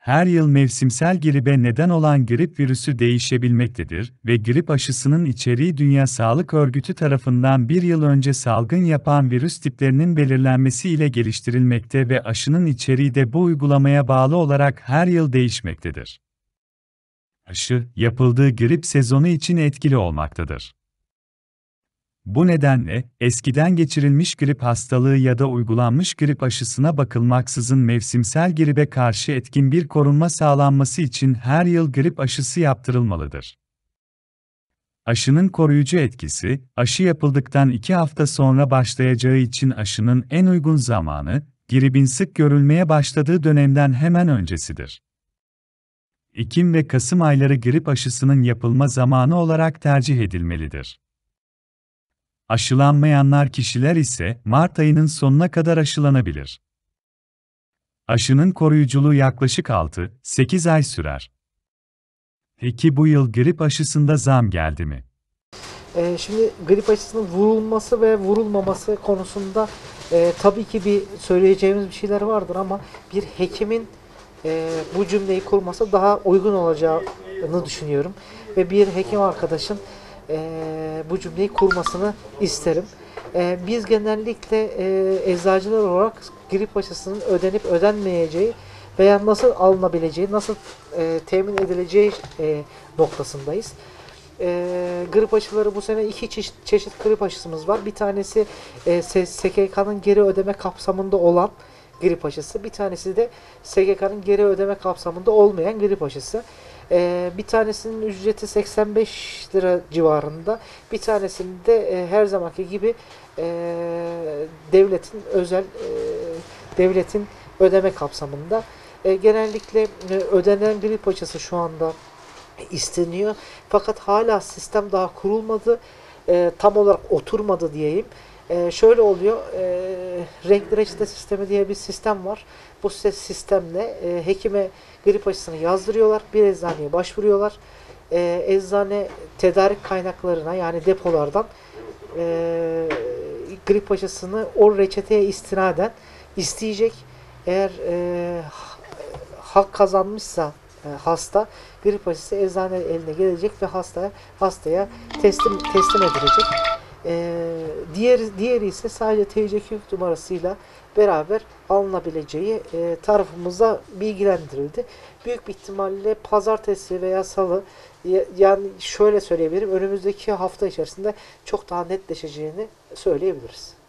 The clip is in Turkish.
Her yıl mevsimsel gribe neden olan grip virüsü değişebilmektedir ve grip aşısının içeriği Dünya Sağlık Örgütü tarafından bir yıl önce salgın yapan virüs tiplerinin belirlenmesi ile geliştirilmekte ve aşının içeriği de bu uygulamaya bağlı olarak her yıl değişmektedir. Aşı, yapıldığı grip sezonu için etkili olmaktadır. Bu nedenle, eskiden geçirilmiş grip hastalığı ya da uygulanmış grip aşısına bakılmaksızın mevsimsel gribe karşı etkin bir korunma sağlanması için her yıl grip aşısı yaptırılmalıdır. Aşının koruyucu etkisi, aşı yapıldıktan 2 hafta sonra başlayacağı için aşının en uygun zamanı, gripin sık görülmeye başladığı dönemden hemen öncesidir. Ekim ve Kasım ayları grip aşısının yapılma zamanı olarak tercih edilmelidir. Aşılanmayanlar kişiler ise Mart ayının sonuna kadar aşılanabilir. Aşının koruyuculuğu yaklaşık 6-8 ay sürer. Peki bu yıl grip aşısında zam geldi mi? Ee, şimdi grip aşısının vurulması ve vurulmaması konusunda e, tabii ki bir söyleyeceğimiz bir şeyler vardır ama bir hekimin e, bu cümleyi kurması daha uygun olacağını düşünüyorum. Ve bir hekim arkadaşın e, bu cümleyi kurmasını isterim. E, biz genellikle e, eczacılar olarak grip aşısının ödenip ödenmeyeceği veya nasıl alınabileceği, nasıl e, temin edileceği e, noktasındayız. E, grip aşıları bu sene iki çeşit, çeşit grip aşısımız var. Bir tanesi e, SGK'nın geri ödeme kapsamında olan grip aşısı. Bir tanesi de SGK'nın geri ödeme kapsamında olmayan grip aşısı. Ee, bir tanesinin ücreti 85 lira civarında. Bir tanesinin de e, her zamanki gibi e, devletin özel e, devletin ödeme kapsamında. E, genellikle e, ödenen grip aşısı şu anda isteniyor. Fakat hala sistem daha kurulmadı. E, tam olarak oturmadı diyeyim. E, şöyle oluyor. E, renkli reçete sistemi diye bir sistem var. Bu sistemle e, hekime grip aşısını yazdırıyorlar. Bir eczaneye başvuruyorlar. E, eczane tedarik kaynaklarına yani depolardan e, grip aşısını o reçeteye istinaden isteyecek. Eğer e, hak kazanmışsa e, hasta grip aşısı eczane eline gelecek ve hastaya hastaya teslim teslim edilecek. E, diğer diğeri ise sadece TC kimlik numarasıyla beraber alınabileceği e, tarafımıza bilgilendirildi. Büyük bir ihtimalle pazartesi veya salı yani şöyle söyleyebilirim önümüzdeki hafta içerisinde çok daha netleşeceğini söyleyebiliriz.